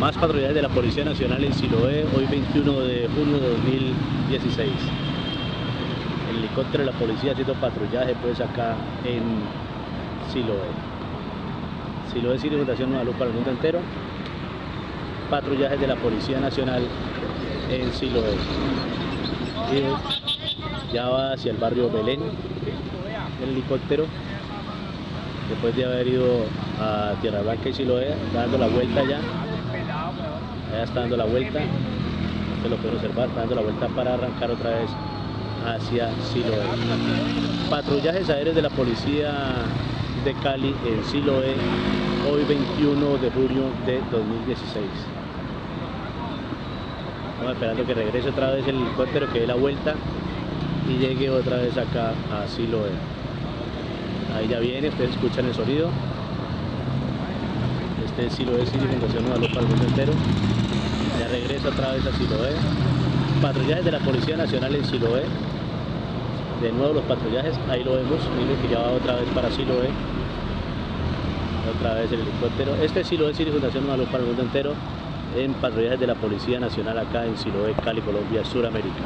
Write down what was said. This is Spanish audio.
Más patrullajes de la Policía Nacional en Siloé, hoy 21 de junio de 2016. El helicóptero de la policía haciendo patrullaje pues acá en Siloé. Siloé City Fundación Nueva Luz para el mundo entero. Patrullajes de la Policía Nacional en Siloé. Ya va hacia el barrio Belén el helicóptero después de haber ido a Tierra Blanca y Siloé, dando la vuelta ya ya está dando la vuelta, se lo pueden observar, está dando la vuelta para arrancar otra vez hacia Siloé. Patrullajes aéreos de la policía de Cali en Siloé, hoy 21 de junio de 2016. Estamos esperando que regrese otra vez el helicóptero, que dé la vuelta y llegue otra vez acá a Siloé. Ahí ya viene, ustedes escuchan el sonido. Este es Siloé City, Fundación Nueva para el mundo entero. Ya regresa otra vez a Siloé. Patrullajes de la Policía Nacional en Siloé. De nuevo los patrullajes, ahí lo vemos, miren que ya va otra vez para Siloé. Otra vez el helicóptero. Este es Siloé Fundación Luz para el mundo entero. En patrullajes de la Policía Nacional acá en Siloé, Cali, Colombia, Suramérica.